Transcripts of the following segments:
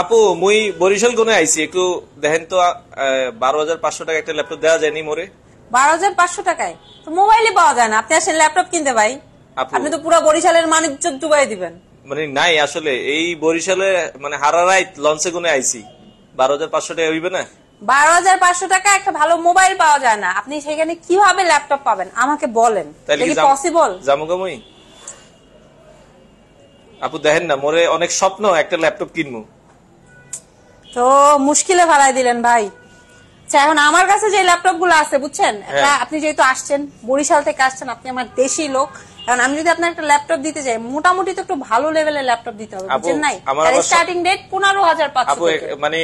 আপু মুই বরিশাল গুনে আইছি। একটু দেখেন তো বারো হাজার পাঁচশো টাকা একটা ল্যাপটপ দেওয়া যায়নি মোরে। বারো হাজার পাঁচশো টাকায়? তো মোবাইলে পাওয়া যায় না। আপনি আসেন ল্যাপটপ কিনতে ভাই। আপনি তো পুরো বরিশালের মানিজ্য ডুবাই দিবেন। মানে নাই আসলে। এই বরিশালে মানে হারারাই লঞ্চে গুনে আইছি। বারো হাজার পাঁচশো টাকা হইবে না? বারো হাজার পাঁচশো টাকা একটা ভালো মোবাইল পাওয়া যায় না। আপনি সেখানে কীভাবে ল্যাপটপ পাবেন? আমাকে বলেন। পসিবল জামুকা মুই? আপু দেখেন না মোরে অনেক স্বপ্ন একটা ল্যাপটপ কিনবো। তো মুশকিলে ভাড়ায় দিলেন ভাই। আচ্ছা এখন আমার কাছে যে ল্যাপটপগুলো আছে বুঝছেন? হ্যাঁ। আপনি যেহেতু আসছেন বরিশাল থেকে আসছেন আপনি আমার দেশি লোক। এখন আমি যদি আপনার একটা ল্যাপটপ দিতে যাই মোটামুটি তো একটু ভালো লেভেলের ল্যাপটপ দিতে হবে বুঝছেন নাই? স্টার্টিং ডেট পনেরো হাজার পাঁচশো মানে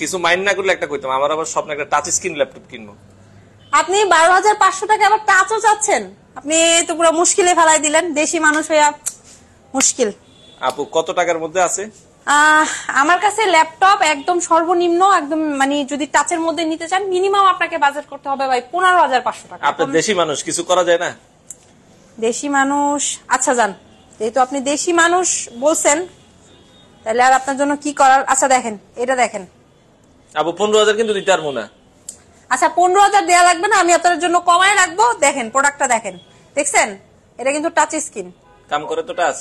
কিছু মাইন্ড না করলে একটা কইতাম আমার আবার স্বপ্ন একটা টাচ স্ক্রিন ল্যাপটপ কিনবো। আপনি বারো হাজার পাঁচশো টাকা আবার টাচও চাচ্ছেন? আপনি তো পুরো মুশকিলে ফেলাই দিলেন দেশি মানুষ হইয়া মুশকিল। আপু কত টাকার মধ্যে আছে? আমার কাছে ল্যাপটপ একদম সর্বনিম্ন একদম মানে যদি টাচের মধ্যে নিতে চান মিনিমাম আপনাকে বাজেট করতে হবে ভাই পনেরো হাজার পাঁচশো টাকা। আপনার দেশি মানুষ কিছু করা যায় না? দেশি মানুষ আচ্ছা যান যেহেতু আপনি দেশি মানুষ বলছেন তাহলে আর আপনার জন্য কি করার? আচ্ছা দেখেন এটা দেখেন। আপু পনেরো হাজার কিন্তু দিতে পারব না। আচ্ছা পনেরো হাজার দেওয়া লাগবে না আমি আপনার জন্য কমায় রাখব। দেখেন প্রোডাক্টটা দেখেন। দেখছেন? এটা কিন্তু টাচ স্ক্রিন কাম করে তো টাচ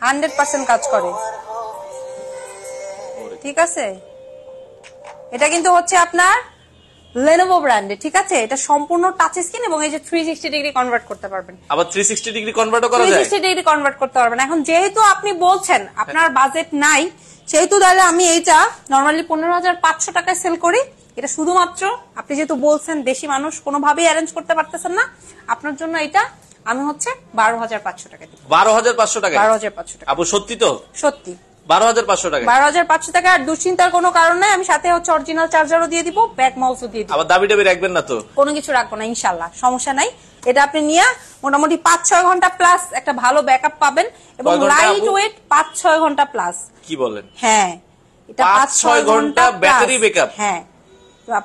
হান্ড্রেড পার্সেন্ট কাজ করে। ঠিক আছে? এটা কিন্তু হচ্ছে আপনার লেনোভো ব্র্যান্ডে ঠিক আছে? এটা সম্পূর্ণ টাচ স্ক্রিন এবং এই যে থ্রি সিক্সটি ডিগ্রি কনভার্ট করতে পারবেন। আবার থ্রি সিক্সটি ডিগ্রি কনভার্টও করা যায়? সিক্সটি ডিগ্রি কনভার্ট করতে পারবেন। এখন যেহেতু আপনি বলছেন আপনার বাজেট নাই সেহেতু তাহলে আমি এইটা নর্মালি পনেরো হাজার পাঁচশো টাকায় সেল করি। এটা শুধুমাত্র আপনি যেহেতু বলছেন দেশি মানুষ কোনোভাবেই অ্যারেঞ্জ করতে পারতেছেন না। আপনার জন্য এটা আমি হচ্ছে বারো হাজার পাঁচশো টাকা দিব। বারো হাজার পাঁচশো টাকা বারো হাজার পাঁচশো টাকা আপু সত্যি তো? সত্যি। বারো হাজার পাঁচশো টাকা। বারো হাজার পাঁচশো টাকা আর দুশ্চিন্তার কোনো কারণ নাই। আমি সাথে হচ্ছে অরিজিনাল চার্জারও দিয়ে দিব ব্যাক মাউসও দিয়ে দিব। আবার দাবি টাবি রাখবেন না তো? কোনো কিছু রাখব না ইনশাল্লাহ সমস্যা নাই। এটা আপনি নিয়ে মোটামুটি পাঁচ ছয় ঘণ্টা প্লাস একটা ভালো ব্যাকআপ পাবেন এবং লাইট ওয়েট পাঁচ ছয় ঘণ্টা প্লাস কি বলেন? হ্যাঁ। এটা পাঁচ, ছয় ঘণ্টা ঘণ্টা battery হ্যাঁ।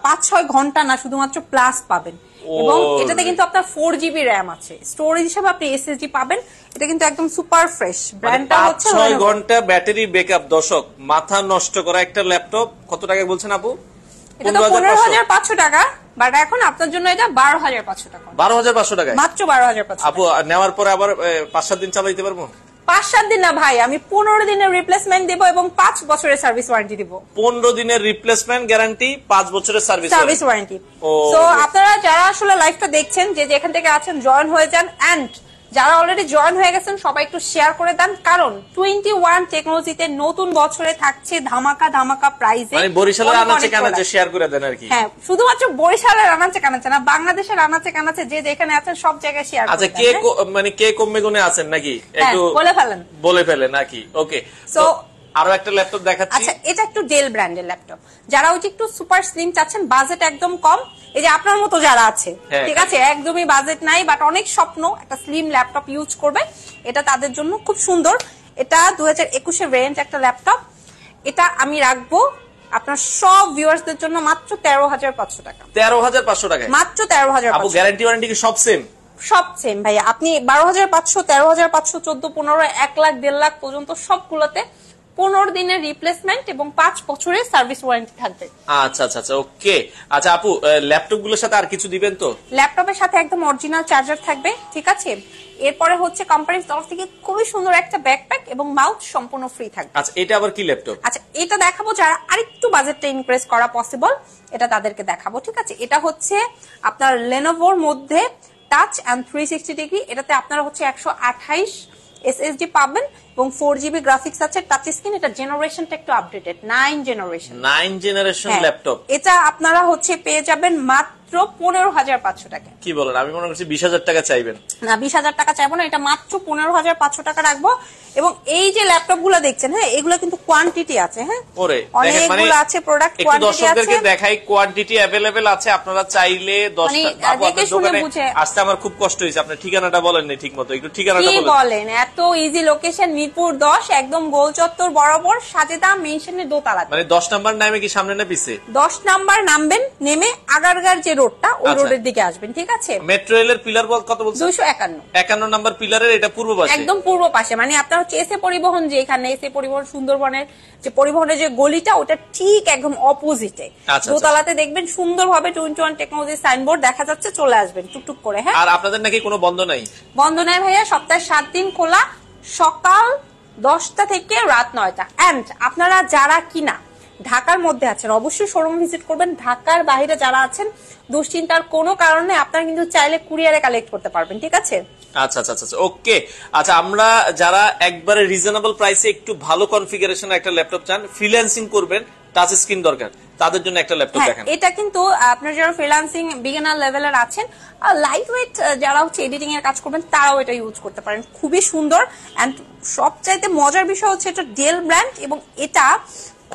পাঁচ ছয় ঘণ্টা না শুধুমাত্র প্লাস পাবেন। এবং এটাতে কিন্তু আপনার ফোর জিবি র্যাম আছে। স্টোরেজ হিসেবে আপনি এসএসডি পাবেন। এটা কিন্তু একদম সুপার ফ্রেশ ব্র্যান্ডটা হচ্ছে ছয় ঘণ্টা ব্যাটারি ব্যাকআপ দশক মাথা নষ্ট করা একটা ল্যাপটপ কত টাকা বলছেন আপু? এটা তো পনেরো হাজার পাঁচশো। টাকা বাট এখন আপনার জন্য এটা বারো হাজার পাঁচশো টাকা। বারো হাজার পাঁচশো টাকা মাত্র বারো হাজার পাঁচশো আপু নেওয়ার পরে আবার পাঁচ সাত দিন চালাইতে পারব? পাঁচ সাত দিন না ভাই আমি পনেরো দিনের রিপ্লেসমেন্ট দিব এবং পাঁচ বছরের সার্ভিস ওয়ারেন্টি দিব। পনেরো দিনের রিপ্লেসমেন্ট গ্যারান্টি পাঁচ বছরের সার্ভিস সার্ভিস ওয়ারেন্টি তো আপনারা যারা আসলে লাইফটা দেখছেন যে যেখান থেকে আছেন জয়েন হয়ে যান অ্যান্ড যারা অলরেডি জয়েন হয়ে গেছেন সবাই একটু শেয়ার করে দেন। কারণ টোয়েন্টি ওয়ান টেকনোলজিতে নতুন বছরে থাকছে ধামাকা ধামাকা প্রাইজে মানে বরিশালের আনাচে কানাচে শেয়ার করে দেন আর কি। হ্যাঁ শুধুমাত্র বরিশালের আনাচে কানাচে না বাংলাদেশের আনাচে কানাচে যে যেখানে আছেন সব জায়গায় শেয়ার আচ্ছা কে মানে কে কমবে গুনে আছেন নাকি? একটু হ্যাঁ, বলে ফেলেন। বলে ফেলেন নাকি ওকে তো So- আরও একটা ল্যাপটপ দেখাচ্ছি। আচ্ছা এটা একটু ডেল ব্র্যান্ডের ল্যাপটপ যারা ওই একটু সুপার স্লিম চাচ্ছেন বাজেট একদম কম এই যে আপনার মতো যারা আছে হ্যাঁ। ঠিক আছে? একদমই বাজেট নাই বাট অনেক স্বপ্ন একটা স্লিম ল্যাপটপ ইউজ করবে এটা তাদের জন্য খুব সুন্দর। এটা দু হাজার একুশের রেঞ্জ একটা ল্যাপটপ এটা আমি রাখব আপনার সব ভিউয়ার্সদের জন্য মাত্র তেরো হাজার পাঁচশো টাকা। তেরো হাজার পাঁচশো টাকা মাত্র তেরো হাজার গ্যারান্টি ওয়ারেন্টি কি সব সেম সব সেম ভাইয়া। আপনি বারো হাজার পাঁচশো তেরো হাজার পাঁচশো চোদ্দ পনেরো এক লাখ দেড় লাখ পর্যন্ত সবগুলোতে পনেরো দিনের রিপ্লেসমেন্ট এবং পাঁচ বছরের সার্ভিস ওয়ারেন্টি থাকবে। আচ্ছা আচ্ছা আচ্ছা ওকে আচ্ছা আপু ল্যাপটপগুলোর সাথে আর কিছু দিবেন তো? ল্যাপটপের সাথে একদম অরিজিনাল চার্জার থাকবে ঠিক আছে? এরপরে হচ্ছে কোম্পানির তরফ থেকে খুবই সুন্দর একটা ব্যাকপ্যাক এবং মাউথ সম্পূর্ণ ফ্রি থাকবে। আচ্ছা এটা আবার কি ল্যাপটপ আচ্ছা এটা দেখাবো যারা আরেকটু বাজেটটা ইনক্রিজ করা পসিবল এটা তাদেরকে দেখাবো ঠিক আছে? এটা হচ্ছে আপনার লেনোভোর মধ্যে touch and three sixty degree এটাতে আপনারা হচ্ছে একশো আঠাইশ এসএসডি পাবেন এবং ফোর জিবি গ্রাফিক্স আছে টাচ স্ক্রিন এটা জেনারেশনটা একটু updated nine generation nine generation. Laptop এটা আপনারা হচ্ছে পেয়ে যাবেন মাত্র পনেরো হাজার পাঁচশো টাকা। কি বলেন? আমি মনে করছি বিশ হাজার টাকা চাইবেন। না বিশ হাজার টাকা চাইব না এটা মাত্র পনেরো হাজার পাঁচশো টাকা রাখব। এবং এই যে ল্যাপটপগুলো দেখছেন হ্যাঁ এগুলো কিন্তু কোয়ান্টিটি আছে হ্যাঁ। মানে অনেকগুলো আছে প্রোডাক্ট কোয়ান্টিটি আছে। দেখাই কোয়ান্টিটি অ্যাভেলেবেল আছে আপনারা চাইলে মানে, আসতে আমার খুব কষ্ট হয়েছে আপনার ঠিকানাটা বলেননি ঠিক মতো একটু ঠিকানাটা বলেন। বলেন এত ইজি লোকেশন মিরপুর দশ একদম গোল চত্বর বরাবর সাজেদা মেনশনের দোতলা মানে দশ নাম্বার নামে কি সামনে না পিছে দশ নাম্বার নামবেন নেমে আগারগার যে রোডটা ওই আচ্ছা। রোডের দিকে আসবেন ঠিক আছে? মেট্রো রেলের পিলার কত বলছেন? দুইশো একান্ন। একান্ন নাম্বার পিলারের এটা পূর্ব পাশে। একদম পূর্ব পাশে মানে আপনার হচ্ছে এসে পরিবহন যে এখানে এসে পরিবহন সুন্দরবনের যে পরিবহনের যে গলিটা ওটা ঠিক একদম অপোজিটে আচ্ছা। দোতলাতে দেখবেন সুন্দরভাবে টোয়েন্টি ওয়ান টেকনোলজি সাইনবোর্ড দেখা যাচ্ছে চলে আসবেন টুকটুক করে হ্যাঁ? আর আপনাদের নাকি কোনো বন্ধ নাই? বন্ধ নাই ভাইয়া সপ্তাহে সাত দিন খোলা সকাল দশটা থেকে রাত নয়টা। অ্যান্ড আপনারা যারা কিনা ঢাকার মধ্যে আছেন, অবশ্যই শোরুম ভিজিট করবেন। ঢাকার বাইরে যারা আছেন, দুশ্চিন্তার কোনো কারণে আপনারা কিন্তু চাইলে কুরিয়ারে কালেক্ট করতে পারবেন, ঠিক আছে? আচ্ছা আচ্ছা আচ্ছা ওকে আচ্ছা আমরা যারা একবারে রিজনেবল প্রাইসে একটু ভালো কনফিগারেশন একটা ল্যাপটপ চান ফ্রিল্যান্সিং করবেন টাচ স্ক্রিন দরকার। তাদের জন্য একটা ল্যাপটপ দেখেন। এটা কিন্তু আপনার যারা ফ্রিল্যান্সিং বিগিনার লেভেলের আছেন লাইট ওয়েট যারা হচ্ছে এডিটিং এর কাজ করবেন তারাও এটা ইউজ করতে পারেন। খুবই সুন্দর অ্যান্ড সবচাইতে মজার বিষয় হচ্ছে এটা ডেল ব্র্যান্ড এবং এটা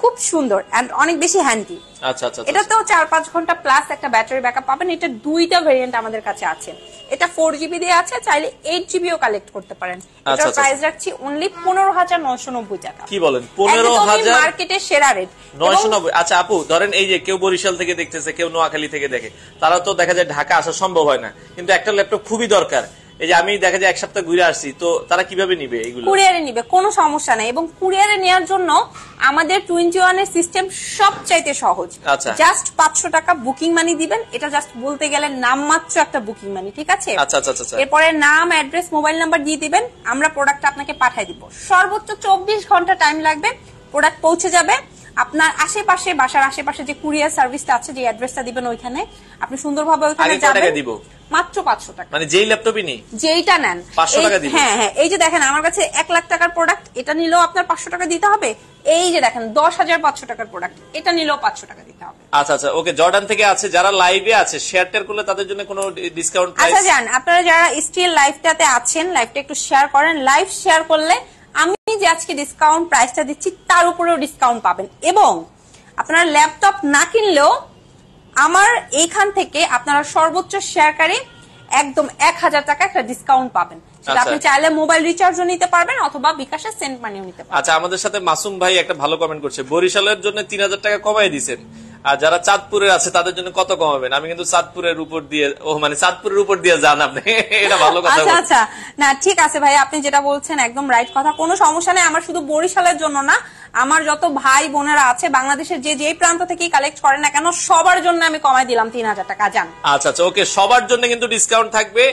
খুব সুন্দর অ্যান্ড অনেক বেশি হ্যান্ডি আচ্ছা আচ্ছা আচ্ছা। এটাতেও চার পাঁচ ঘণ্টা প্লাস একটা ব্যাটারি ব্যাকআপ পাবেন। এটা দুইটা ভেরিয়েন্ট আমাদের কাছে আছে। এটা ফোর জিবি দিয়ে আছে চাইলে এইট জিবিও কালেক্ট করতে পারেন। এটার আচ্ছা। প্রাইস রাখছি অনলি পনেরো হাজার নয়শো নব্বই টাকা। কি বলেন? পনেরো হাজার মার্কেটের সেরা রেট নয়শো নব্বই। আচ্ছা আপু ধরেন এই যে কেউ বরিশাল থেকে দেখতেছে কেউ নোয়াখালী থেকে দেখে। তারা তো দেখা যায় ঢাকা আসা সম্ভব হয় না। কিন্তু একটা ল্যাপটপ খুবই দরকার। এই যে আমি দেখা যায় এক সপ্তাহ ঘুরে আসছি তো তারা কীভাবে নিবে এগুলো? কুরিয়ারে নিবে কোনো সমস্যা নাই। এবং কুরিয়ারে নেওয়ার জন্য আমাদের টোয়েন্টি ওয়ানের সিস্টেম সবচাইতে সহজ। আচ্ছা। জাস্ট পাঁচশো টাকা বুকিং মানি দিবেন এটা জাস্ট বলতে গেলে নামমাত্র একটা বুকিং মানি ঠিক আছে? আচ্ছা আচ্ছা আচ্ছা আচ্ছা। এরপরে নাম অ্যাড্রেস মোবাইল নাম্বার দিয়ে দিবেন আমরা প্রোডাক্ট আপনাকে পাঠিয়ে দিব। সর্বোচ্চ চব্বিশ ঘণ্টা টাইম লাগবে প্রোডাক্ট পৌঁছে যাবে। আপনার আশেপাশে বাসার আশেপাশে যে কুরিয়ার সার্ভিসটা আছে যে অ্যাড্রেসটা দিবেন ওইখানে আপনি সুন্দরভাবে ওইখানে যাবেন। দিব? মাত্র পাঁচশো টাকা। মানে যেই ল্যাপটপই নি যেইটা নেন। 500 টাকা দিবেন? হ্যাঁ হ্যাঁ এই যে দেখেন আমার কাছে এক লাখ টাকার প্রোডাক্ট এটা নিলেও আপনার পাঁচশো টাকা দিতে হবে। এই যে দেখেন দশ হাজার পাঁচশো টাকার প্রোডাক্ট এটা নিলেও পাঁচশো টাকা দিতে হবে। আচ্ছা আচ্ছা ওকে জর্ডান থেকে আছে যারা লাইভে আছে শেয়ার টেয়ার করলে তাদের জন্য কোনো ডিসকাউন্ট আচ্ছা যান আপনারা যারা স্টিল লাইভটাতে আছেন লাইভটা একটু শেয়ার করেন। লাইভ শেয়ার করলে আমি যে আজকে ডিসকাউন্ট প্রাইসটা দিচ্ছি তার উপরেও ডিসকাউন্ট পাবেন। এবং আপনারা ল্যাপটপ না কিনলেও আমার এইখান থেকে আপনারা সর্বোচ্চ শেয়ারকারী একদম এক হাজার টাকা একটা ডিসকাউন্ট পাবেন। সেটা আচ্ছা। আপনি চাইলে মোবাইল রিচার্জও নিতে পারবেন অথবা বিকাশে সেন্ট মানিও নিতে পারবেন। আচ্ছা আমাদের সাথে মাসুম ভাই একটা ভালো কমেন্ট করছে। বরিশালের জন্য তিন হাজার টাকা কমাই দিছেন। আর যারা চাঁদপুরের আছে তাদের জন্য কত কমাবেন? আমি কিন্তু চাঁদপুরের উপর দিয়ে ও মানে চাঁদপুরের উপর দিয়ে যান আপনি। এটা ভালো কথা আচ্ছা আচ্ছা। না ঠিক আছে ভাই আপনি যেটা বলছেন একদম রাইট কথা। কোনো সমস্যা নেই আমার শুধু বরিশালের জন্য না আমার যত ভাই বোনেরা আছে বাংলাদেশের যে যেই প্রান্ত থেকেই কালেক্ট করেন না কেন সবার জন্য আমি কমাই দিলাম তিন হাজার টাকা যান। আচ্ছা আচ্ছা ওকে সবার জন্য কিন্তু ডিসকাউন্ট থাকবে।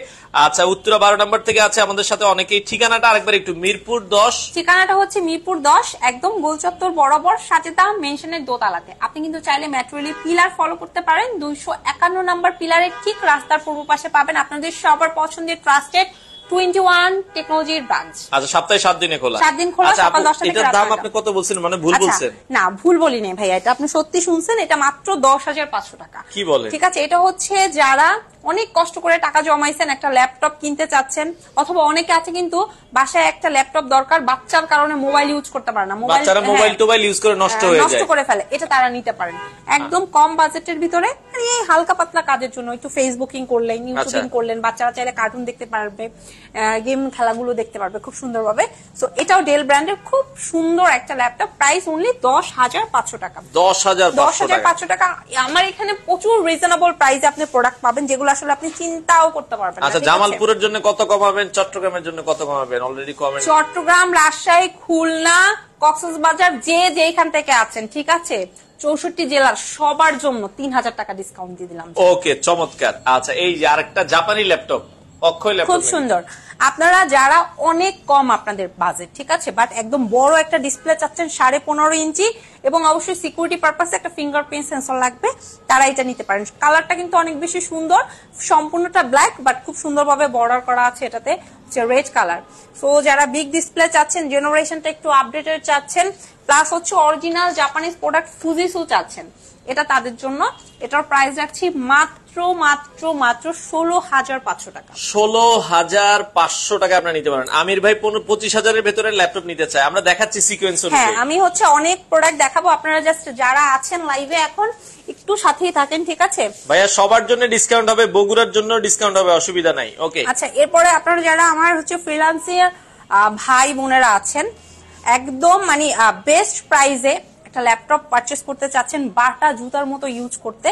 আচ্ছা উত্তরা বারো নম্বর থেকে আছে আমাদের সাথে অনেকেই। ঠিকানাটা আরেকবার একটু মিরপুর দশ। ঠিকানাটা হচ্ছে মিরপুর দশ একদম গোলচত্বর বরাবর সাজেদা মেনশনের দোতালাতে। আপনি কিন্তু চাইলে মেট্রোলি পিলার ফলো করতে পারেন। দুইশো একান্ন নম্বর পিলারের ঠিক রাস্তার পূর্ব পাশে পাবেন আপনাদের সবার পছন্দের ট্রাস্টেড টোয়েন্টি ওয়ান টেকনোলজির ব্রাঞ্চ। আচ্ছা সপ্তাহে সাত দিনে খোলা। সাত দিন খোলা, আচ্ছা, সকাল 10টা থেকে দাম আপনি কত বলছেন মানে ভুল আচ্ছা, বলছেন। না ভুল বলিনি ভাইয়া এটা আপনি সত্যি শুনছেন এটা মাত্র দশ হাজার পাঁচশো টাকা। কি বলে? ঠিক আছে এটা হচ্ছে যারা অনেক কষ্ট করে টাকা জমাইছেন একটা ল্যাপটপ কিনতে চাচ্ছেন অথবা অনেকে আছে কিন্তু বাসায় একটা ল্যাপটপ দরকার বাচ্চার কারণে মোবাইল ইউজ করতে পারে না। মোবাইল বাচ্চারা মোবাইল হ্যাঁ, টোবাইল ইউজ করে নষ্ট হ্যাঁ, হয়ে নষ্ট করে ফেলে এটা তারা নিতে পারেন। একদম কম বাজেটের ভিতরে এই হালকা পাতলা কাজের জন্য একটু ফেসবুকিং করলেন ইউটিউবিং আচ্ছা। করলেন বাচ্চারা চাইলে কার্টুন দেখতে পারবে। গেম খেলাগুলো দেখতে পারবে খুব সুন্দরভাবে। সো এটাও ডেল ব্র্যান্ডের খুব সুন্দর একটা ল্যাপটপ প্রাইস অনলি দশ হাজার পাঁচশো টাকা। দশ হাজার দশ হাজার পাঁচশো টাকা। আমার এখানে প্রচুর রিজনেবল প্রাইসে আপনি প্রোডাক্ট পাবেন যেগুলো আসলে আপনি চিন্তাও করতে পারবেন আচ্ছা জামালপুরের জন্য কত কমাবেন চট্টগ্রামের জন্য কত কমাবেন? অলরেডি কমেন্ট চট্টগ্রাম রাজশাহী খুলনা কক্সবাজার যে যেখান থেকে আছেন ঠিক আছে? চৌষট্টি জেলার সবার জন্য তিন হাজার টাকা ডিসকাউন্ট দিয়ে দিলাম। ওকে চমৎকার। আচ্ছা এই যে আরেকটা জাপানি ল্যাপটপ অক্ষয় ল্যাপটপ খুব সুন্দর। আপনারা যারা অনেক কম আপনাদের বাজেট ঠিক আছে? বাট একদম বড় একটা ডিসপ্লে চাচ্ছেন সাড়ে পনেরো ইঞ্চি এবং অবশ্যই সিকিউরিটি পারপাসে একটা ফিঙ্গারপ্রিন্ট সেন্সর লাগবে তারা এটা নিতে পারেন। কালারটা কিন্তু অনেক বেশি সুন্দর সম্পূর্ণটা ব্ল্যাক বাট খুব সুন্দরভাবে বর্ডার করা আছে এটাতে। হচ্ছে রেড কালার সো যারা বিগ ডিসপ্লে চাচ্ছেন জেনারেশনটা একটু আপডেটেড চাচ্ছেন প্লাস হচ্ছে অরিজিনাল জাপানিজ প্রোডাক্ট ফুজিসু চাচ্ছেন এটা তাদের জন্য। এটার প্রাইস রাখছি মাত্র মাত্র মাত্র ষোলো হাজার পাঁচশো টাকা। ষোলো হাজার পাঁচশো টাকা আপনারা নিতে পারেন। আমির ভাই পঁচিশ হাজারের ভেতরে ল্যাপটপ নিতে চাই আমরা দেখাচ্ছি সিকোয়েন্স হ্যাঁ আমি হচ্ছে অনেক প্রোডাক্ট দেখাবো। আপনারা জাস্ট যারা আছেন লাইভে এখন একটু সাথেই থাকেন ঠিক আছে? ভাইয়া সবার জন্য ডিসকাউন্ট হবে বগুড়ার জন্য ডিসকাউন্ট হবে অসুবিধা নাই। ওকে আচ্ছা এরপরে আপনারা যারা আমার হচ্ছে ফ্রিলান্সিয়ার ভাই বোনেরা আছেন একদম মানে বেস্ট প্রাইজে একটা ল্যাপটপ পারচেস করতে চাচ্ছেন বাটা জুতার মতো ইউজ করতে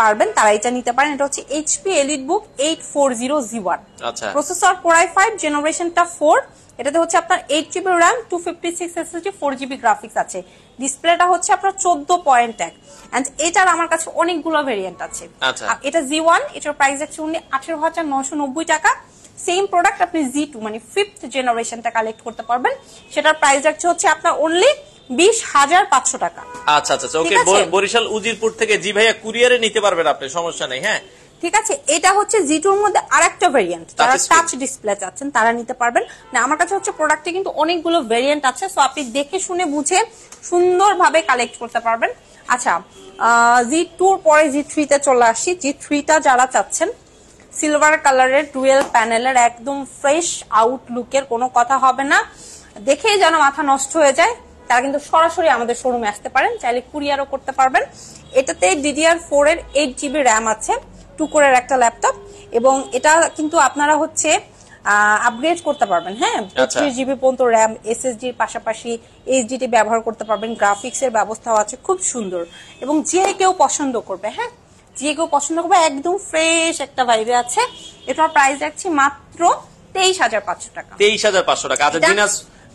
পারবেন তারা এটা নিতে পারেন। এটা হচ্ছে HP Elite Book eight four zero G one processor core i five জেনারেশনটা four এটাতে হচ্ছে আপনার eight GB RAM two fifty six SSD four GB graphics আছে। ডিসপ্লেটা হচ্ছে আপনার চোদ্দ পয়েন্ট এক। অ্যান্ড এটার আমার কাছে অনেকগুলো ভেরিয়েন্ট আছে। আচ্ছা। এটা জি ওয়ান এটার প্রাইস আছে উনি আঠেরো হাজার নশো নব্বই টাকা। সেম প্রোডাক্ট আপনি জি টু মানে ফিফথ জেনারেশনটা কালেক্ট করতে পারবেন। সেটার প্রাইস যাচ্ছে হচ্ছে আপনার অনলি বিশ হাজার পাঁচশো টাকা। আচ্ছা আচ্ছা ওকে বরিশাল উজিরপুর থেকে জি ভাইয়া কুরিয়ারে নিতে পারবেন আপনি সমস্যা নেই হ্যাঁ? ঠিক আছে? এটা হচ্ছে জি টুর মধ্যে আরেকটা ভেরিয়েন্ট যারা। টাচ ডিসপ্লে চাচ্ছেন তারা নিতে পারবেন। না আমার কাছে হচ্ছে প্রোডাক্টে কিন্তু অনেকগুলো ভেরিয়েন্ট আছে সো আপনি দেখে শুনে বুঝে সুন্দরভাবে কালেক্ট করতে পারবেন। আচ্ছা জি টুর পরে জি থ্রিতে চলে আসি। জি থ্রিটা যারা চাচ্ছেন সিলভার কালারের ডুয়েল প্যানেলের একদম ফ্রেশ আউটলুকের কোনো কথা হবে না। দেখেই যেন মাথা নষ্ট হয়ে যায়। তারা কিন্তু সরাসরি আমাদের শোরুমে আসতে পারেন চাইলে কুরিয়ারও করতে পারবেন। এটাতে ডিডিআর ফোর এর এইট জিবি র্যাম আছে। টু কোরের একটা ল্যাপটপ এবং এটা কিন্তু আপনারা হচ্ছে আপগ্রেড করতে পারবেন হ্যাঁ? আচ্ছা। পঁচিশ জিবি পর্যন্ত র্যাম এসএসডির পাশাপাশি এইচডিটি ব্যবহার করতে পারবেন গ্রাফিক্স এর ব্যবস্থাও আছে খুব সুন্দর। এবং যে কেউ পছন্দ করবে হ্যাঁ? যে কেউ পছন্দ করবে একদম ফ্রেশ একটা ভাইবে আছে। এটার প্রাইস রাখছি মাত্র তেইশ হাজার পাঁচশো টাকা। তেইশ হাজার পাঁচশো টাকা। আচ্ছা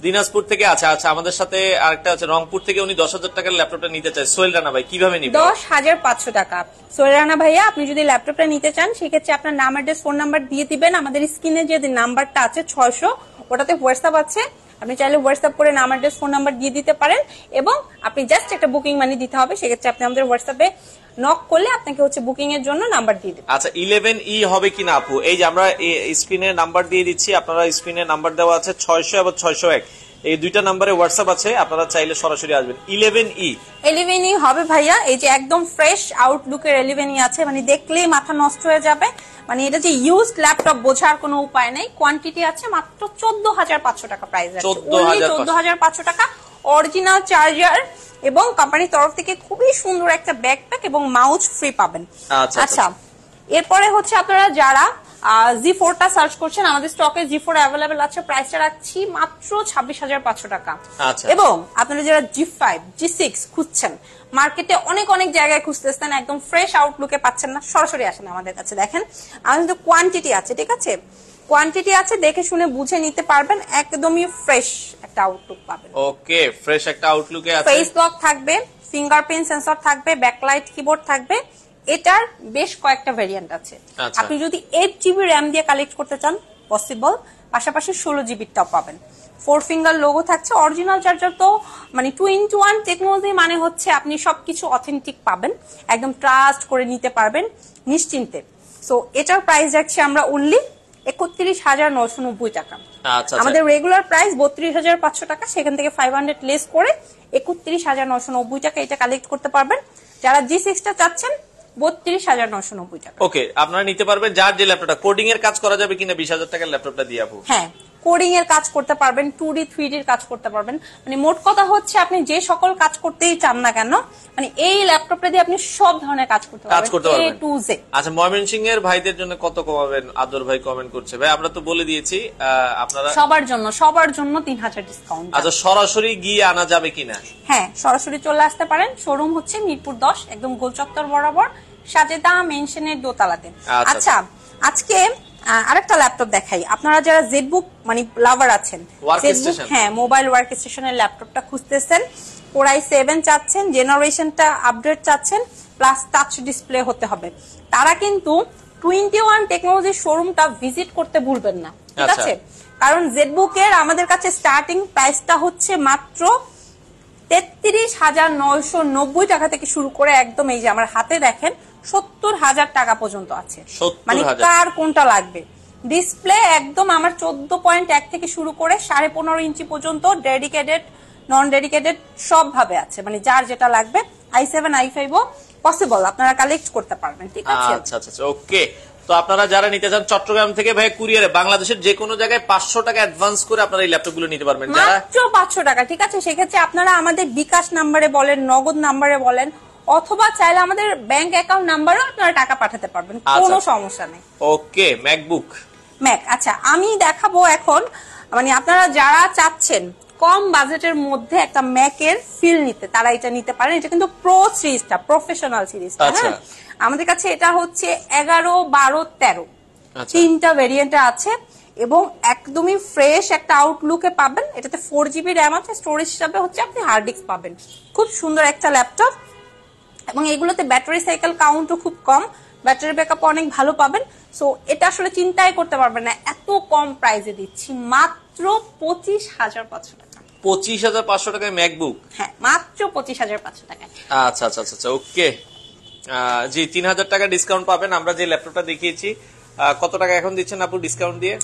দিনাজপুর থেকে আছে আচ্ছা আমাদের সাথে আরেকটা আছে, রংপুর থেকে উনি দশ হাজার টাকার ল্যাপটপটা নিতে চায়, সোহেল রানা ভাই, কীভাবে নিবে? দশ হাজার পাঁচশো টাকা। সোয়েরানা ভাইয়া, আপনি যদি ল্যাপটপটা নিতে চান, সেক্ষেত্রে আপনার নাম, অ্যাড্রেস, ফোন নাম্বার দিয়ে দিবেন। আমাদের স্ক্রিনে যে নাম্বারটা আছে ছয়শো, ওটাতে হোয়াটসঅ্যাপ আছে। আপনি চাইলে হোয়াটসঅ্যাপ করে নাম, অ্যাড্রেস, ফোন নাম্বার দিয়ে দিতে পারেন। এবং আপনি জাস্ট একটা বুকিং মানি দিতে হবে, সেক্ষেত্রে আপনি আমাদের হোয়াটসঅ্যাপে নক করলে আপনাকে হচ্ছে বুকিং এর জন্য নাম্বার দিয়ে দেবেন আচ্ছা ইলেভেন ই হবে কিনা আপু? এই যে আমরা স্ক্রিনে নাম্বার দিয়ে দিচ্ছি আপনারা স্ক্রিনে নাম্বার দেওয়া আছে ছয়শো এবং ছয়শো এক। এই দুইটা নাম্বারে হোয়াটসঅ্যাপ আছে আপনারা চাইলে সরাসরি আসবেন। ইলেভেন ই এলিভেনই হবে ভাইয়া এই যে একদম ফ্রেশ আউটলুকের এলিভেনই আছে মানে দেখলেই মাথা নষ্ট হয়ে যাবে। মানে এটা যে ইউজড ল্যাপটপ বোঝার কোনো উপায় নেই। কোয়ান্টিটি আছে মাত্র চোদ্দ হাজার পাঁচশো টাকা প্রাইস আছে। চোদ্দ হাজার পাঁচশো টাকা। অরিজিনাল চার্জার এবং কোম্পানির তরফ থেকে খুবই সুন্দর একটা ব্যাকপ্যাক এবং মাউস ফ্রি পাবেন। আচ্ছা, আচ্ছা এরপরে হচ্ছে আপনারা যারা জি ফোরটা সার্চ করছেন আমাদের স্টকে জি ফোর অ্যাভেলেবেল আছে প্রাইসটা রাখছি মাত্র ছাব্বিশ হাজার পাঁচশো টাকা। আচ্ছা। এবং আপনারা যারা জি ফাইভ জি সিক্স খুঁজছেন মার্কেটে অনেক অনেক জায়গায় খুঁজতেছেন একদম ফ্রেশ আউটলুকে পাচ্ছেন না সরাসরি আসেন আমাদের কাছে দেখেন। আমাদের কিন্তু কোয়ান্টিটি আছে ঠিক আছে? কোয়ান্টিটি আছে দেখে শুনে বুঝে নিতে পারবেন একদমই ফ্রেশ একটা আউটলুক পাবেন। ওকে ফ্রেশ একটা আউটলুকে আছে। ফেস লক থাকবে ফিঙ্গারপ্রিন্ট সেন্সর থাকবে ব্যাকলাইট কিবোর্ড থাকবে। এটার বেশ কয়েকটা ভেরিয়েন্ট আছে। আচ্ছা। আপনি যদি এইট জিবি র্যাম দিয়ে কালেক্ট করতে চান পসিবল পাশাপাশি ষোলো জিবিটাও পাবেন। ফোর ফিঙ্গার লোগো থাকছে অরিজিনাল চার্জার তো মানে two in two one technology মানে হচ্ছে আপনি সবকিছু অথেন্টিক পাবেন। একদম ট্রাস্ট করে নিতে পারবেন নিশ্চিন্তে। সো এটার প্রাইস রাখছি আমরা অনলি একত্রিশ হাজার নশো নব্বই টাকা। আচ্ছা আচ্ছা। আমাদের রেগুলার প্রাইস বত্রিশ হাজার পাঁচশো টাকা সেখান থেকে ফাইভ হান্ড্রেড লেস করে একত্রিশ হাজার নশো নব্বই টাকা এটা কালেক্ট করতে পারবেন। যারা জি সিক্সটা চাচ্ছেন বত্রিশ হাজার নশো নব্বই টাকা। ওকে আপনারা নিতে পারবেন যার যে ল্যাপটপটা কোডিং এর কাজ করা যাবে কিনা বিশ হাজার টাকার ল্যাপটপটা দিয়ে আপু। হ্যাঁ কোডিং এর কাজ করতে পারবেন টু ডি থ্রি ডির কাজ করতে পারবেন। মানে মোট কথা হচ্ছে আপনি যে সকল কাজ করতেই চান না কেন মানে এই ল্যাপটপটা দিয়ে আপনি সব ধরনের কাজ করতে পারবেন এ টু জে আচ্ছা ময়মনসিং এর ভাইদের জন্য কত কমাবেন? আদর ভাই কমেন্ট করছে। ভাই আমরা তো বলে দিয়েছি আপনারা সবার জন্য সবার জন্য তিন হাজার ডিসকাউন্ট আচ্ছা সরাসরি গিয়ে আনা যাবে কিনা? হ্যাঁ সরাসরি চলে আসতে পারেন। শোরুম হচ্ছে মিরপুর দশ একদম গোলচত্বর বরাবর সাজেদা মেনশনের দোতলাতে। আচ্ছা। আচ্ছা আজকে আরেকটা ল্যাপটপ দেখাই। আপনারা যারা জেডবুক মানে লাভার আছেন জেডবুক হ্যাঁ মোবাইল ওয়ার্ক স্টেশনের ল্যাপটপটা খুঁজতেছেন কোরাই সেভেন চাচ্ছেন জেনারেশনটা আপডেট চাচ্ছেন প্লাস টাচ ডিসপ্লে হতে হবে। তারা কিন্তু টোয়েন্টি ওয়ান টেকনোলজির শোরুমটা ভিজিট করতে ভুলবেন না ঠিক আচ্ছা। আছে? কারণ জেডবুকের আমাদের কাছে স্টার্টিং প্রাইসটা হচ্ছে মাত্র তেত্রিশ হাজার নয়শো নব্বই টাকা থেকে শুরু করে একদম এই যে আমার হাতে দেখেন সত্তর হাজার টাকা পর্যন্ত আছে। মানে কার কোনটা লাগবে? ডিসপ্লে একদম আমার চোদ্দ পয়েন্ট এক থেকে শুরু করে সাড়ে পনেরো ইঞ্চি পর্যন্ত ডেডিকেটেড নন ডেডিকেটেড সব ভাবে আছে। মানে যার যেটা লাগবে আই সেভেন আই ফাইভও পসিবল আপনারা কালেক্ট করতে পারবেন। ঠিক আছে? আচ্ছা আচ্ছা ওকে তো আপনারা যারা নিতে চান চট্টগ্রাম থেকে ভাই কুরিয়ারে বাংলাদেশের যে কোনো জায়গায় পাঁচশো টাকা অ্যাডভান্স করে আপনারা এই ল্যাপটপগুলো নিতে পারবেন। মাত্র পাঁচশো টাকা ঠিক আছে? সেক্ষেত্রে আপনারা আমাদের বিকাশ নাম্বারে বলেন নগদ নাম্বারে বলেন অথবা চাইলে আমাদের ব্যাংক অ্যাকাউন্ট নাম্বারও আপনারা টাকা পাঠাতে পারবেন আচ্ছা। কোনো সমস্যা নেই। ওকে ম্যাকবুক ম্যাক আচ্ছা আমি দেখাবো এখন মানে আপনারা যারা চাচ্ছেন কম বাজেটের মধ্যে একটা ম্যাকের ফিল নিতে তারা এটা নিতে পারেন। এটা কিন্তু প্রো সিরিজটা প্রফেশনাল সিরিজটা আচ্ছা। হ্যাঁ আমাদের কাছে এটা হচ্ছে এগারো বারো তেরো। আচ্ছা। তিনটা ভেরিয়েন্টে আছে এবং একদমই ফ্রেশ একটা আউটলুকে পাবেন। এটাতে ফোর জিবি র্যাম আছে। স্টোরেজ হিসাবে হচ্ছে আপনি হার্ড ডিস্ক পাবেন। খুব সুন্দর একটা ল্যাপটপ এবং এগুলোতে ব্যাটারি সাইকেল কাউন্টও খুব কম। ব্যাটারি ব্যাকআপ অনেক ভালো পাবেন। সো এটা আসলে চিন্তাই করতে পারবেন না। এত কম প্রাইসে দিচ্ছি। মাত্র পঁচিশ হাজার পাঁচশো টাকা। পঁচিশ হাজার পাঁচশো টাকায় ম্যাকবুক হ্যাঁ মাত্র পঁচিশ হাজার পাঁচশো টাকায়। আচ্ছা আচ্ছা আচ্ছা আচ্ছা ওকে। জি তিন হাজার টাকা ডিসকাউন্ট পাবেন। আমরা যে ল্যাপটপটা দেখিয়েছি কত টাকা এখন দিচ্ছেন আপু ডিসকাউন্ট দিয়ে?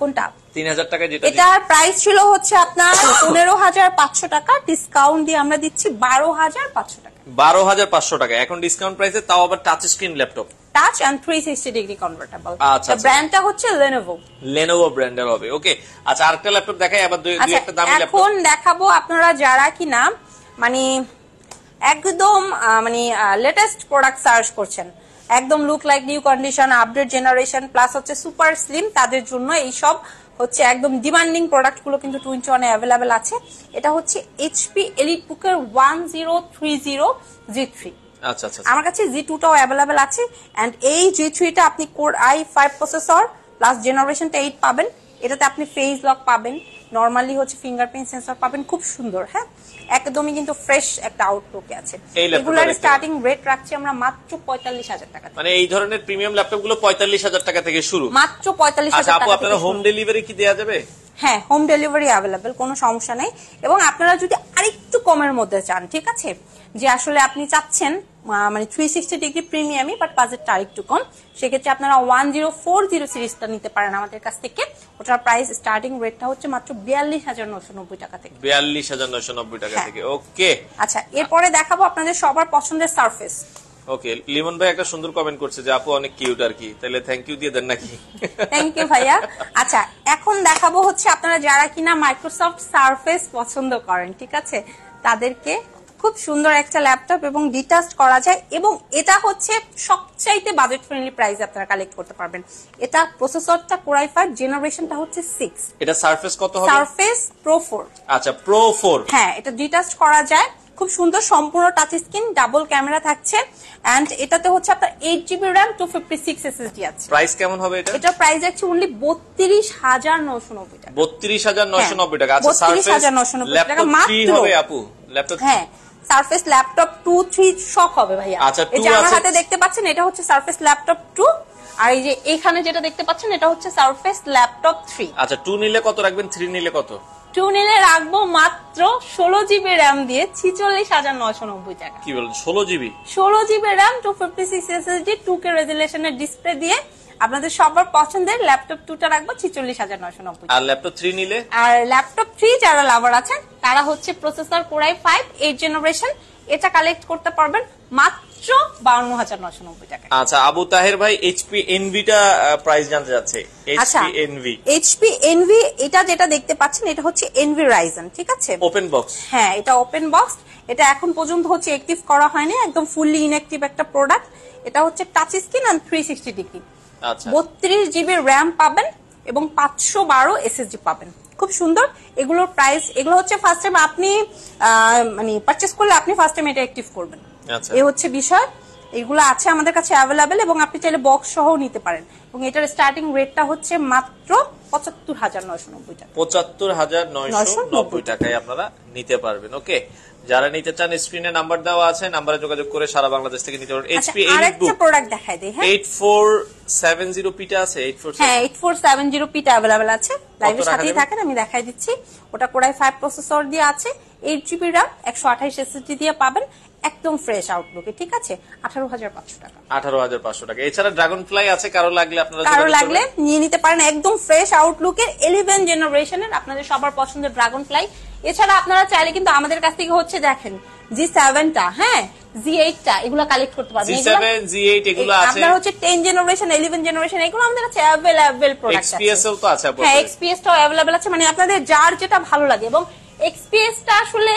কোনটা? তিন হাজার টাকা যেটা। এটার প্রাইস ছিল হচ্ছে আপনার পনেরো হাজার পাঁচশো টাকা। ডিসকাউন্ট দিয়ে আমরা দিচ্ছি বারো হাজার পাঁচশো টাকা বারো হাজার পাঁচশো টাকা। এখন ডিসকাউন্ট প্রাইসে তাও আবার touch screen laptop touch and three sixty degree convertible আচ্ছা, আচ্ছা। ব্র্যান্ডটা হচ্ছে লেনোভো লেনোভো ব্র্যান্ডের হবে। ওকে আচ্ছা আরেকটা ল্যাপটপ দেখাই আবার দুই আচ্ছা একটা দামি ল্যাপটপ এখন দেখাবো আপনারা যারা কিনা মানে একদম মানে লেটেস্ট প্রোডাক্ট সার্চ করছেন। একদম look like new condition update generation plus হচ্ছে সুপার স্লিম তাদের জন্য এই সব হচ্ছে একদম ডিমান্ডিং প্রোডাক্টগুলো কিন্তু ইঞ্চি ওয়ানে অ্যাভেলেবেল আছে। এটা হচ্ছে এইচপি এলিট বুকের one zero three zero G three আচ্ছা আচ্ছা আচ্ছা। আমার কাছে জি টুটাও অ্যাভেলেবেল আছে অ্যান্ড এই জি থ্রিটা আপনি core I five processor plus জেনারেশনটা eight পাবেন। এটাতে আপনি ফেস লক পাবেন। নর্মালি হচ্ছে ফিঙ্গারপ্রিন্ট সেন্সর পাবেন খুব সুন্দর হ্যাঁ? একদমই কিন্তু ফ্রেশ একটা আউটলুকে আছে। এগুলার স্টার্টিং রেট রাখছি আমরা মাত্র পঁয়তাল্লিশ হাজার টাকা মানে এই ধরনের প্রিমিয়াম ল্যাপটপগুলো পঁয়তাল্লিশ হাজার টাকা থেকে শুরু। মাত্র পঁয়তাল্লিশ আচ্ছা হাজার আপু টাকা আপনারা হোম ডেলিভারি কি দেওয়া যাবে? হ্যাঁ হোম ডেলিভারি অ্যাভেলেবেল কোনো সমস্যা নেই। এবং আপনারা যদি আরেকটু কমের মধ্যে চান ঠিক আছে? যে আসলে আপনি চাচ্ছেন মানে থ্রি সিক্সটি ডিগ্রি প্রিমিয়ামই বাট বাজেটটা আরেকটু কম। সেক্ষেত্রে আপনারা ওয়ান জিরো ফোর জিরো সিরিজটা নিতে পারেন আমাদের কাছ থেকে। ওটার প্রাইস স্টার্টিং রেটটা হচ্ছে মাত্র বিয়াল্লিশ হাজার নশো নব্বই টাকা থেকে। বিয়াল্লিশ হাজার নয়শো নব্বই টাকা হ্যাঁ। থেকে। ওকে আচ্ছা এরপরে দেখাবো আপনাদের সবার পছন্দের সারফেস ওকে লিমন ভাই একটা সুন্দর কমেন্ট করছে যে আপু অনেক কিউট আর কি। তাহলে থ্যাংক ইউ দিয়ে দেন নাকি? থ্যাংক ইউ ভাইয়া। আচ্ছা এখন দেখাবো হচ্ছে আপনারা যারা কিনা মাইক্রোসফট সারফেস পছন্দ করেন ঠিক আছে? তাদেরকে খুব সুন্দর একটা ল্যাপটপ এবং ডিটাচ করা যায় এবং এটা হচ্ছে সবচাইতে বাজেট ফ্রেন্ডলি প্রাইস আপনারা কালেক্ট করতে পারবেন। এটা প্রসেসরটা কোরাই ফাইভ জেনারেশনটা হচ্ছে সিক্স এটা সারফেস কত হবে? সারফেস প্রো ফোর আচ্ছা প্রো ফোর হ্যাঁ এটা ডিটাচ করা যায়। খুব সুন্দর সম্পূর্ণ টাচ স্ক্রিন ডাবল ক্যামেরা থাকছে। এন্ড এটাতে হচ্ছে আপনার eight GB RAM two fifty six SSD আছে। প্রাইস কেমন হবে এটা? এটার প্রাইস আছে অনলি বত্রিশ হাজার নশো নব্বই টাকা। বত্রিশ হাজার নশো নব্বই টাকা। আচ্ছা 32,990 সারফেস টাকা ল্যাপটপ থ্রি মাত্র। হবে আপু? ল্যাপটপ হ্যাঁ সারফেস ল্যাপটপ টু থ্রি শখ হবে ভাইয়া। আচ্ছা, এই যে আমার হাতে দেখতে পাচ্ছেন এটা হচ্ছে সারফেস ল্যাপটপ টু আর এই যে এখানে যেটা দেখতে পাচ্ছেন এটা হচ্ছে সারফেস ল্যাপটপ থ্রি আচ্ছা টু নিলে কত রাখবেন? থ্রি নিলে কত? টু নিলে রাখব মাত্র ষোলো জিবি র্যাম দিয়ে ছিচল্লিশ হাজার নশো নব্বই টাকা। কি বলেন ষোলো জিবি ষোলো GB RAM two fifty six SSD two K রেজুলেশনের display দিয়ে আপনাদের সবার পছন্দের ল্যাপটপ টুটা রাখব ছিচল্লিশ হাজার নশো নব্বই। আর ল্যাপটপ থ্রি নিলে? আর ল্যাপটপ থ্রি যারা লাভার আছেন তারা হচ্ছে processor core i five eight generation এটা কালেক্ট করতে পারবেন মাত্র বাউন্ন হাজার নশো নব্বই টাকা আচ্ছা আবু তাহের ভাই এইচপি এনভিটা প্রাইস জানতে যাচ্ছে। আচ্ছা এইচপি এনভি এইচপি এনভি এটা যেটা দেখতে পাচ্ছেন এটা হচ্ছে এনভি রাইজন ঠিক আছে? ওপেন বক্স হ্যাঁ এটা ওপেন বক্স এটা এখন পর্যন্ত হচ্ছে অ্যাক্টিভ করা হয়নি একদম ফুললি ইনঅ্যাক্টিভ একটা প্রোডাক্ট এটা হচ্ছে touch screen and three sixty degree বত্রিশ জিবি র্যাম পাবেন এবং পাঁচশো বারো এসএসডি পাবেন। খুব সুন্দর। এগুলোর প্রাইস এগুলো হচ্ছে ফার্স্ট টাইম আপনি মানে পারচেস করলে আপনি ফার্স্ট টাইম এটা অ্যাক্টিভ করবেন। আচ্ছা। এই হচ্ছে বিষয়। এগুলো আছে আমাদের কাছে অ্যাভেলেবেল এবং আপনি চাইলে বক্স সহ নিতে পারেন। এবং এটার স্টার্টিং রেটটা হচ্ছে মাত্র পঁচাত্তর হাজার নয়শো নব্বই টাকা। পঁচাত্তর হাজার নয়শো নব্বই টাকায় আপনারা নিতে পারবেন ওকে যারা নিতে চান স্ক্রিনে নাম্বার দেওয়া আছে নাম্বারে যোগাযোগ করে সারা বাংলাদেশ থেকে নিতে পারবেন আচ্ছা এইচপি আরেকটা বুক প্রোডাক্ট দেখাই দিই হ্যাঁ? এইট ফোর সেভেন জিরো পিটা আছে এইট ফোর হ্যাঁ এইট ফোর সেভেন জিরো পিটা অ্যাভেলেবেল আছে। লাইভের সাথেই থাকেন আমি দেখাই দিচ্ছি। ওটা কোরাই ফাইভ প্রসেসর দিয়ে আছে এইট জিবি র্যাম একশো আঠাইশ এসএসডি দিয়ে পাবেন একদম ফ্রেশ আউটলুকে ঠিক আছে? আঠারো হাজার পাঁচশো টাকা। আঠারো হাজার পাঁচশো টাকা। এছাড়া ড্রাগন ফ্লাই আছে কারও লাগলে আপনারা কারও লাগলে নিয়ে নিতে পারেন একদম ফ্রেশ আউটলুকের ইলেভেন জেনারেশনের আপনাদের সবার পছন্দের ড্রাগন ফ্লাই এছাড়া আপনারা চাইলে কিন্তু আমাদের কাছ থেকে হচ্ছে দেখেন জি সেভেনটা হ্যাঁ জি এইটটা এগুলো কালেক্ট করতে পারবেন। জি সেভেন জি এইট এগুলো আছে। আপনার হচ্ছে টেন জেনারেশন ইলেভেন জেনারেশন এগুলো আমাদের কাছে অ্যাভেলেবেল প্রোডাক্ট আছে। তো আছে হ্যাঁ এক্সপিএস অ্যাভেলেবেল আছে মানে আপনাদের যার যেটা ভালো লাগে। এবং এক্সপিএস টা আসলে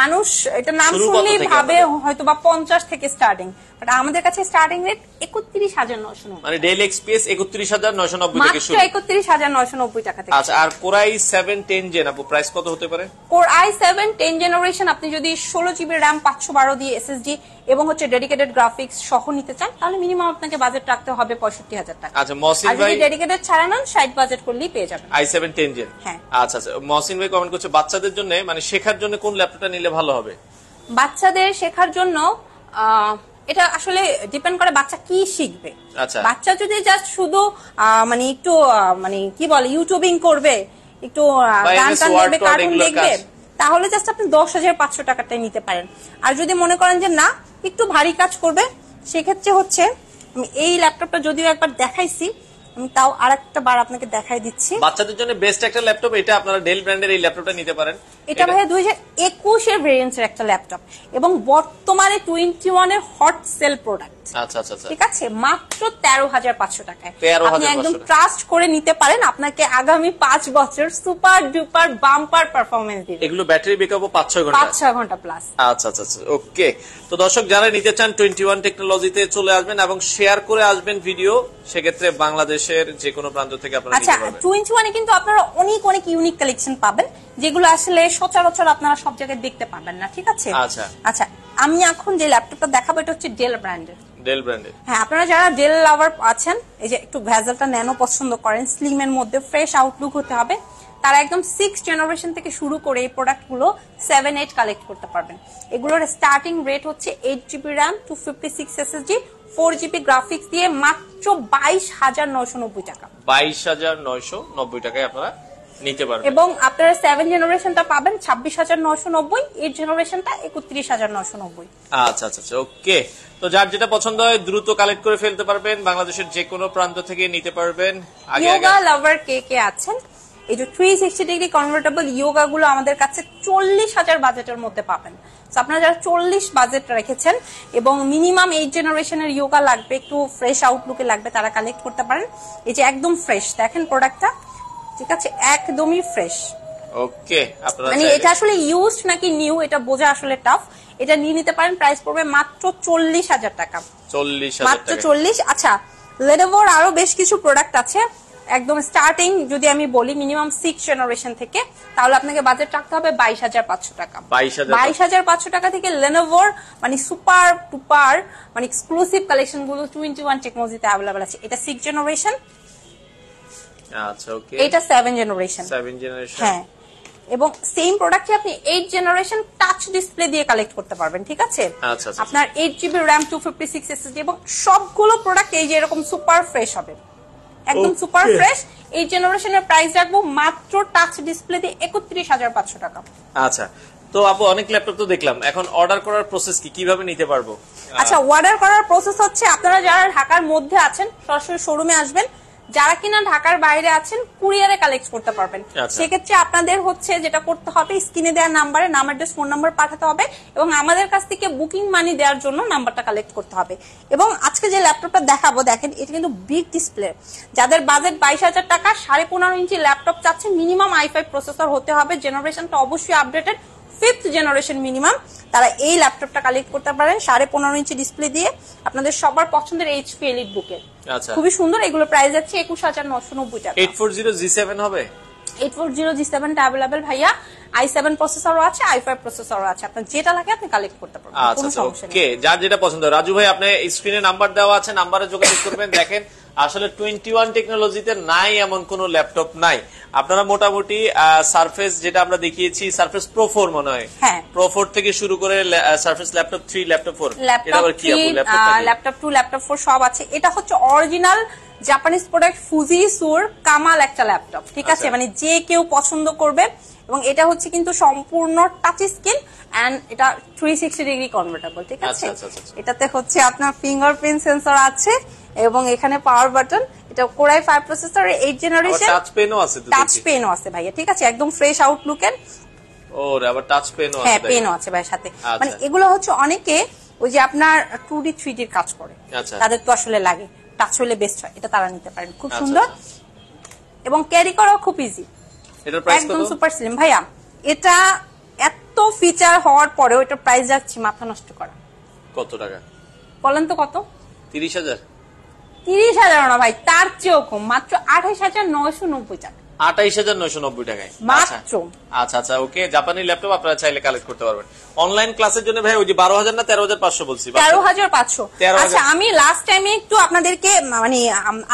মানুষ এটা নাম শুনলেই ভাবে হয়তো বা পঞ্চাশ থেকে স্টার্টিং বাট আমাদের কাছে স্টার্টিং রেট একত্রিশ হাজার নয়শো মানে ডেল এক্সপিএস একত্রিশ হাজার নয়শো নব্বই থেকে শুরু। একত্রিশ হাজার নয়শো নব্বই টাকা থেকে আচ্ছা আর core i seven ten gen আপু প্রাইস কত হতে পারে? Core I seven ten generation আপনি যদি ষোলো জিবি র্যাম পাঁচশো বারো দিয়ে এসএসডি এবং হচ্ছে ডেডিকেটেড গ্রাফিক্স সহ নিতে চান তাহলে মিনিমাম আপনাকে বাজেট রাখতে হবে পঁয়ষট্টি হাজার টাকা। আচ্ছা মহসিন ভাই ডেডিকেটেড ছাড়া নেন ষাট বাজেট করলেই পেয়ে যাবেন। আই সেভেন টেন জেন হ্যাঁ। আচ্ছা আচ্ছা মহসিন ভাই কমেন্ট করছে বাচ্চাদের জন্য মানে শেখার জন্য কোন ল্যাপটপটা নিলে ভালো হবে? বাচ্চাদের শেখার জন্য আহ, এটা আসলে ডিপেন্ড করে বাচ্চা কি শিখবে। আচ্ছা। বাচ্চা যদি জাস্ট শুধু মানে একটু মানে কি বলে ইউটিউবিং করবে একটু গান টান দেখবে কার্টুন দেখবে তাহলে জাস্ট আপনি দশ হাজার পাঁচশো টাকাটাই নিতে পারেন। আর যদি মনে করেন যে না একটু ভারী কাজ করবে সেক্ষেত্রে হচ্ছে আমি এই ল্যাপটপটা যদিও একবার দেখাইছি তাও আর একটা বার আপনাকে দেখাই দিচ্ছি। বাচ্চাদের জন্য বেস্ট একটা ল্যাপটপ এটা আপনারা ডেল ব্র্যান্ডের এই ল্যাপটপটা নিতে পারেন। এটা ভাইয়া দুই হাজার একুশের ভেরিয়েন্টের একটা ল্যাপটপ এবং বর্তমানে টোয়েন্টি ওয়ানের হট সেল প্রোডাক্ট আচ্ছা আচ্ছা আচ্ছা। ঠিক আছে? মাত্র তেরো হাজার পাঁচশো টাকায়। আপনি একদম ট্রাস্ট করে নিতে পারেন আপনাকে আগামী পাঁচ বছর সুপার ডুপার বাম্পার পারফরমেন্স দিবে। এগুলো ব্যাটারি ব্যাকআপও পাঁচ ছয় ঘণ্টা। পাঁচ ছয় ঘণ্টা প্লাস আচ্ছা আচ্ছা আচ্ছা ওকে তো দর্শক যারা নিতে চান টোয়েন্টি ওয়ান টেকনোলজিতে চলে আসবেন এবং শেয়ার করে আসবেন ভিডিও সেক্ষেত্রে বাংলাদেশের যে কোনো প্রান্ত থেকে আপনারা আচ্ছা নিতে পারবেন। টোয়েন্টি ওয়ানে কিন্তু আপনারা অনেক অনেক ইউনিক কালেকশন পাবেন যেগুলো আসলে সচরাচর আপনারা সব জায়গায় দেখতে পাবেন না ঠিক আছে? আচ্ছা। আচ্ছা আমি এখন যে ল্যাপটপটা দেখাবো এটা হচ্ছে ডেল ব্র্যান্ডের ডেল ব্র্যান্ডের হ্যাঁ আপনারা যারা ডেল লাভার আছেন এই যে একটু ভ্যাজেলটা ন্যানো পছন্দ করেন স্লিম এর মধ্যে ফ্রেশ আউটলুক হতে হবে তারা একদম সিক্স জেনারেশন থেকে শুরু করে এই প্রোডাক্টগুলো সেভেন এইট কালেক্ট করতে পারবেন। এগুলোর স্টার্টিং রেট হচ্ছে eight GB RAM two fifty six SSD four GB graphics দিয়ে মাত্র বাইশ হাজার নয়শো নব্বই টাকা। বাইশ হাজার নয়শো নব্বই টাকায় আপনারা নিতে পারবেন। এবং আপনারা সেভেন জেনারেশনটা পাবেন ছাব্বিশ হাজার নয়শো নব্বই এইট জেনারেশনটা একত্রিশ হাজার নয়শো নব্বই। আচ্ছা আচ্ছা আচ্ছা ওকে। তো যার যেটা পছন্দ হয় দ্রুত কালেক্ট করে ফেলতে পারবেন। বাংলাদেশের যে কোনো প্রান্ত থেকে নিতে পারবেন। আগে আগে। লাভার কে কে আছেন? এই যে three sixty degree convertible Yoga গুলো আমাদের কাছে চল্লিশ হাজার বাজেটের মধ্যে পাবেন। আপনারা যারা চল্লিশ বাজেট রেখেছেন এবং মিনিমাম এইট জেনারেশনের ইয়োগা লাগবে একটু ফ্রেশ আউটলুকে লাগবে তারা কালেক্ট করতে পারেন। এই যে একদম ফ্রেশ দেখেন প্রোডাক্টটা ঠিক আছে? একদমই ফ্রেশ ওকে মানে এটা আসলে ইউজড নাকি নিউ এটা বোঝা আসলে টাফ এটা নিয়ে নিতে পারেন প্রাইস পড়বে মাত্র চল্লিশ হাজার টাকা। চল্লিশ মাত্র চল্লিশ আচ্ছা লেনোভোর আরও বেশ কিছু প্রোডাক্ট আছে। একদম স্টার্টিং যদি আমি বলি মিনিমাম সিক্স জেনারেশন থেকে তাহলে আপনাকে বাজেট রাখতে হবে বাইশ হাজার পাঁচশো টাকা। বাইশ হাজার পাঁচশো। টাকা থেকে লেনোভোর মানে সুপার টুপার মানে এক্সক্লুসিভ কালেকশনগুলো টোয়েন্টি ওয়ান টেকনোলজিতে অ্যাভেলেবল আছে। এটা সিক্স জেনারেশন আচ্ছা ওকে এটা সেভেন জেনারেশন সেভেন জেনারেশন হ্যাঁ। এবং সেম প্রোডাক্টে আপনি এইট জেনারেশন টাচ ডিসপ্লে দিয়ে কালেক্ট করতে পারবেন ঠিক আছে? আচ্ছা, আচ্ছা। আপনার eight GB RAM two fifty six SSD এবং সবগুলো প্রোডাক্ট এই যে এরকম সুপার ফ্রেশ হবে। একদম সুপার ফ্রেশ এই জেনারেশনের প্রাইস রাখব মাত্র টাচ ডিসপ্লে দিয়ে একত্রিশ হাজার পাঁচশো টাকা। আচ্ছা তো আপু অনেক ল্যাপটপ তো দেখলাম। এখন অর্ডার করার প্রসেস কি? কীভাবে নিতে পারব? আচ্ছা অর্ডার করার প্রসেস হচ্ছে আপনারা যারা ঢাকার মধ্যে আছেন সরাসরি শোরুমে আসবেন। যারা কিনা ঢাকার বাইরে আছেন কুরিয়ারে কালেক্ট করতে পারবেন। আচ্ছা। সেক্ষেত্রে আপনাদের হচ্ছে যেটা করতে হবে স্ক্রিনে দেওয়ার নাম্বারে নাম অ্যাড্রেস ফোন নাম্বার পাঠাতে হবে এবং আমাদের কাছ থেকে বুকিং মানি দেওয়ার জন্য নাম্বারটা কালেক্ট করতে হবে। এবং আজকে যে ল্যাপটপটা দেখাবো দেখেন এটা কিন্তু বিগ ডিসপ্লে যাদের বাজেট বাইশ হাজার টাকা সাড়ে পনেরো ইঞ্চি ল্যাপটপ চাচ্ছেন মিনিমাম আই ফাইভ প্রসেসর হতে হবে। জেনারেশনটা অবশ্যই আপডেটেড ফিফথ জেনারেশন মিনিমাম তারা এই ল্যাপটপটা কালেক্ট করতে পারেন সাড়ে পনেরো ইঞ্চি ডিসপ্লে দিয়ে আপনাদের সবার পছন্দের এইচপি এলিট বুকের খুবই সুন্দর এগুলো প্রাইস যাচ্ছে একুশ হাজার নশো নব্বই টাকা। Eight four zero G seven হবে? এইট ফোর জিরো জি সেভেনটা অ্যাভেলেবেল ভাইয়া। আই সেভেন প্রসেসরও আছে আই ফাইভ প্রসেসরও আছে। আপনার যেটা লাগে আপনি কালেক্ট করতে পারবেন আচ্ছা ওকে যার যেটা পছন্দ। রাজু ভাই আপনি স্ক্রিনে নাম্বার দেওয়া আছে নাম্বারে যোগাযোগ করবেন দেখেন। আসলে টোয়েন্টি ওয়ান টেকনোলজিতে নাই এমন কোন ল্যাপটপ নাই। আপনারা মোটামুটি সারফেস যেটা আমরা দেখিয়েছি সারফেস প্রো ফোর মনে হয়। হ্যাঁ। প্রো ফোর থেকে শুরু করে Surface Laptop three laptop four laptop two laptop four সব আছে। এটা হচ্ছে অরিজিনাল জাপানিজ প্রোডাক্ট ফুজি সুর কামাল একটা ল্যাপটপ ঠিক আছে? আচ্ছা। মানে যে কেউ পছন্দ করবে। এবং এটা হচ্ছে কিন্তু সম্পূর্ণ টাচ স্ক্রিন এন্ড এটা থ্রি সিক্সটি ডিগ্রি কনভার্টেবল ঠিক আছে? আচ্ছা, আচ্ছা। এটাতে হচ্ছে আপনার ফিঙ্গারপ্রিন্ট সেন্সর আছে। এবং এখানে পাওয়ার বাটন এটা core i five processor eight generation touch পেনও আছে টাচ। পেনও আছে ভাইয়া ঠিক আছে? একদম ফ্রেশ আউটলুকের ওর আবার টাচ পেনও হ্যাঁ আছে দেখেন। পেনও আছে ভাইয়ের সাথে। আচ্ছা। মানে এগুলো হচ্ছে অনেকে ওই যে আপনার টু ডি থ্রি ডির কাজ করে। আচ্ছা। তাদের তো আসলে লাগে। টাচ হলে বেস্ট হয় এটা তারা নিতে পারেন। খুব আচ্ছা, সুন্দর। এবং ক্যারি করাও খুব ইজি প্রাইস একদম সুপার স্লিম ভাইয়া এটা এত ফিচার হওয়ার পরেও এটা প্রাইস যাচ্ছে মাথা নষ্ট করা। কত টাকা? বলেন তো কত? তিরিশ হাজার। তিরিশ হাজার না ভাই তার চেয়েও কম মাত্র আঠাইশ হাজার নয়শো নব্বই টাকা। আঠাইশ হাজার নয়শো নব্বই টাকায়। মাত্র। আচ্ছা। আচ্ছা আচ্ছা ওকে জাপানি ল্যাপটপ আপনারা চাইলে কালেক্ট করতে পারবেন। অনলাইন ক্লাসের জন্য ভাই ওই যে বারো হাজার না তেরো হাজার পাঁচশো বলছি তেরো হাজার? পাঁচশো। আচ্ছা আমি লাস্ট টাইমে একটু আপনাদেরকে মানে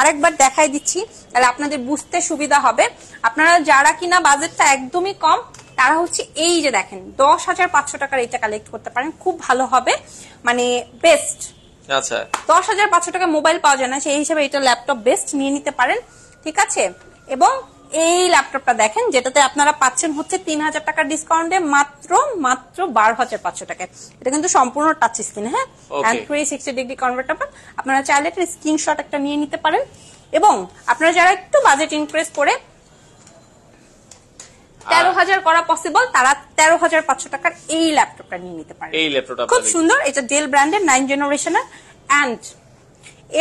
আরেকবার দেখাই দিচ্ছি তাহলে আপনাদের বুঝতে সুবিধা হবে। আপনারা যারা কিনা বাজেটটা একদমই কম তারা হচ্ছে এই যে দেখেন দশ হাজার পাঁচশো টাকার এটা কালেক্ট করতে পারেন খুব ভালো হবে। মানে বেস্ট আচ্ছা। দশ হাজার পাঁচশো টাকা মোবাইল পাওয়া যায় না সেই হিসাবে এটা ল্যাপটপ বেস্ট নিয়ে নিতে পারেন ঠিক আছে? এবং এই ল্যাপটপটা দেখেন যেটাতে আপনারা পাচ্ছেন হচ্ছে তিন হাজার টাকার ডিসকাউন্টে মাত্র মাত্র বারো হাজার পাঁচশো টাকায়। এটা কিন্তু সম্পূর্ণ টাচ স্ক্রিন হ্যাঁ. থ্রি সিক্সটি ডিগ্রি কনভার্টেবল আপনারা চাইলে একটা স্ক্রিনশট একটা নিয়ে নিতে পারেন। এবং আপনারা যারা একটু বাজেট ইনক্রিজ করে তেরো হাজার করা পসিবল তারা তেরো হাজার পাঁচশো টাকার এই ল্যাপটপটা নিয়ে নিতে পারেন এই ল্যাপটপটা খুব সুন্দর এটা ডেল ব্র্যান্ডের নাইন জেনারেশনের অ্যান্ড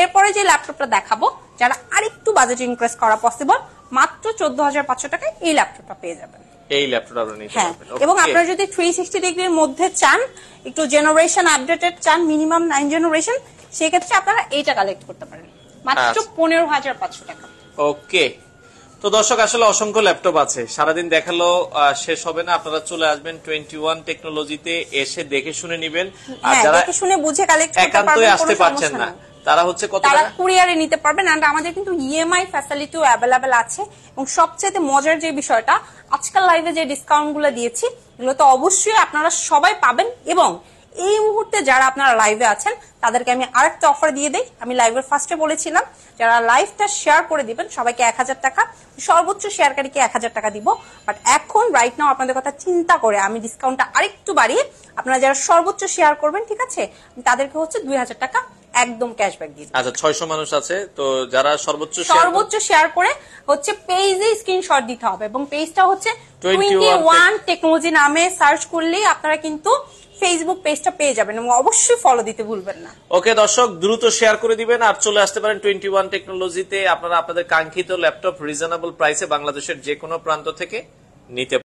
এরপরে যে ল্যাপটপটা দেখাবো যারা আরেকটু বাজেট ইনক্রিজ করা পসিবল মাত্র চোদ্দ হাজার পাঁচশো টাকায় এই ল্যাপটপটা পেয়ে যাবেন। এই ল্যাপটপটা আপনারা নিতে হ্যাঁ পারবেন। এবং আপনারা যদি থ্রি সিক্সটি ডিগ্রির মধ্যে চান একটু জেনারেশন আপডেটেড চান মিনিমাম নাইন জেনারেশন সেক্ষেত্রে আপনারা এইটা কালেক্ট করতে পারেন। মাত্র আচ্ছা। পনেরো হাজার পাঁচশো টাকা। ওকে তো দর্শক আসলে অসংখ্য ল্যাপটপ আছে। সারাদিন দেখাল শেষ হবে না। আপনারা চলে আসবেন টোয়েন্টি ওয়ান টেকনোলজিতে এসে দেখে শুনে নিবেন। আর হ্যাঁ যারা শুনে বুঝে কালেক্ট একান্তই আসতে পারছেন না। তারা হচ্ছে কত তারা কুরিয়ারে নিতে পারবেন and আমাদের কিন্তু ইএমআই ফ্যাসিলিটিও অ্যাভেলেবেল আছে। এবং সবচেয়ে মজার যে বিষয়টা আজকাল লাইভে যে ডিসকাউন্টগুলো দিয়েছি এগুলো তো অবশ্যই আপনারা সবাই পাবেন। এবং এই মুহূর্তে যারা আপনারা লাইভে আছেন তাদেরকে আমি আরেকটা অফার দিয়ে দেই আমি লাইভের ফার্স্টে বলেছিলাম যারা লাইভটা শেয়ার করে দিবেন সবাইকে এক হাজার টাকা সর্বোচ্চ শেয়ারকারীকে এক হাজার টাকা দিব বাট এখন রাইট নাও আপনাদের কথা চিন্তা করে আমি ডিসকাউন্টটা আরেকটু বাড়িয়ে আপনারা যারা সর্বোচ্চ শেয়ার করবেন ঠিক আছে তাদেরকে হচ্ছে দুই হাজার টাকা একদম ক্যাশব্যাক দিয়ে। আচ্ছা ছয়শো মানুষ আছে তো যারা সর্বোচ্চ সর্বোচ্চ শেয়ার করে হচ্ছে পেজে স্ক্রিনশট দিতে হবে এবং পেজটা হচ্ছে 21 টোয়েন্টি ওয়ান টেকনোলজি নামে সার্চ করলেই আপনারা কিন্তু ফেসবুক পেজটা পেয়ে যাবেন। এবং অবশ্যই ফলো দিতে ভুলবেন না। ওকে দর্শক, দ্রুত শেয়ার করে দিবেন আর চলে আসতে পারেন টোয়েন্টি ওয়ান টেকনোলজিতে আপনারা আপনাদের কাঙ্ক্ষিত ল্যাপটপ রিজনেবল প্রাইসে বাংলাদেশের যে কোনো প্রান্ত থেকে নিতে